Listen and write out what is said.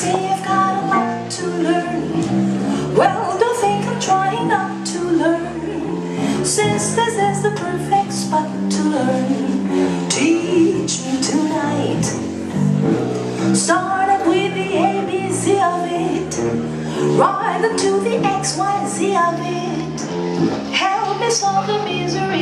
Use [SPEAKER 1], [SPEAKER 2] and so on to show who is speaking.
[SPEAKER 1] say I've got a lot to learn. Well, don't think I'm trying not to learn. Since this is the perfect spot to learn, teach me tonight. Start up with the ABC of it, right up to the XYZ of it. Help me solve the misery.